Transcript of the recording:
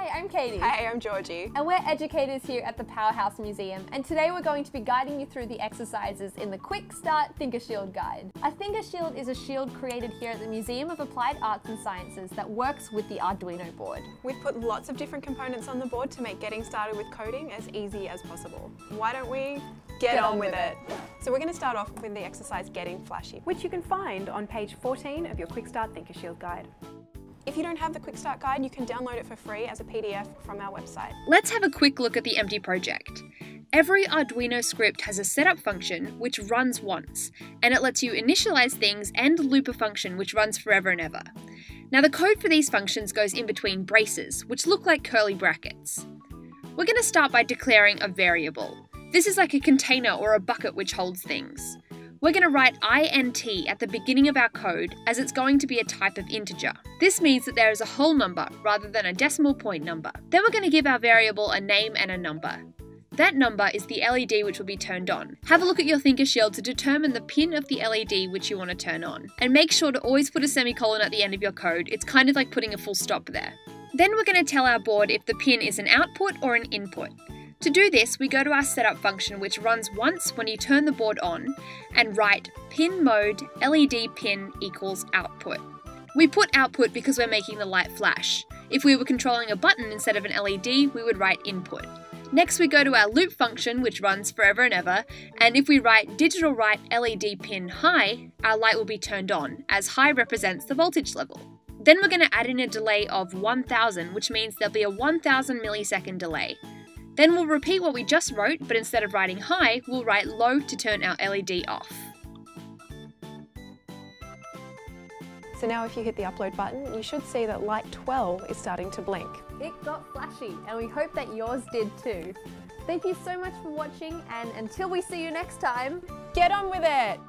Hi, I'm Katie. Hey, I'm Georgie. And we're educators here at the Powerhouse Museum. And today we're going to be guiding you through the exercises in the Quick Start Thinkershield Guide. A Thinkershield is a shield created here at the Museum of Applied Arts and Sciences that works with the Arduino board. We've put lots of different components on the board to make getting started with coding as easy as possible. Why don't we get, get on, on, with, it. it. So we're going to start off with the exercise Getting Flashy, which you can find on page 14 of your Quick Start Thinkershield Guide. If you don't have the Quick Start Guide, you can download it for free as a PDF from our website. Let's have a quick look at the empty project. Every Arduino script has a setup function which runs once, and it lets you initialize things and loop a function which runs forever and ever. Now the code for these functions goes in between braces, which look like curly brackets. We're going to start by declaring a variable. This is like a container or a bucket which holds things. We're going to write int at the beginning of our code as it's going to be a type of integer. This means that there is a whole number rather than a decimal point number. Then we're going to give our variable a name and a number. That number is the LED which will be turned on. Have a look at your Thinker Thinkershield to determine the pin of the LED which you want to turn on. And make sure to always put a semicolon at the end of your code, it's kind of like putting a full stop there. Then we're going to tell our board if the pin is an output or an input. To do this, we go to our setup function which runs once when you turn the board on and write pin mode LED pin equals output. We put output because we're making the light flash. If we were controlling a button instead of an LED, we would write input. Next, we go to our loop function, which runs forever and ever, and if we write digital write LED pin high, our light will be turned on, as high represents the voltage level. Then we're going to add in a delay of 1000, which means there'll be a 1000 millisecond delay. Then we'll repeat what we just wrote, but instead of writing high, we'll write low to turn our LED off. So now if you hit the upload button, you should see that light 12 is starting to blink. It got flashy, and we hope that yours did too. Thank you so much for watching, and until we see you next time, get on with it!